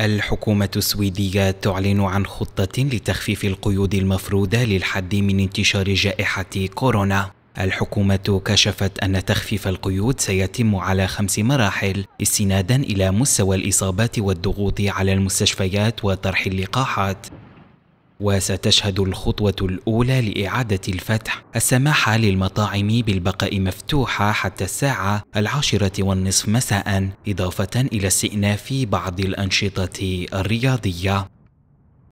الحكومة السويدية تعلن عن خطة لتخفيف القيود المفروضة للحد من انتشار جائحة كورونا. الحكومة كشفت أن تخفيف القيود سيتم على خمس مراحل استنادا إلى مستوى الإصابات والضغوط على المستشفيات وطرح اللقاحات. وستشهد الخطوة الأولى لإعادة الفتح. السماح للمطاعم بالبقاء مفتوحة حتى الساعة العاشرة والنصف مساء إضافة إلى استئناف بعض الأنشطة الرياضية.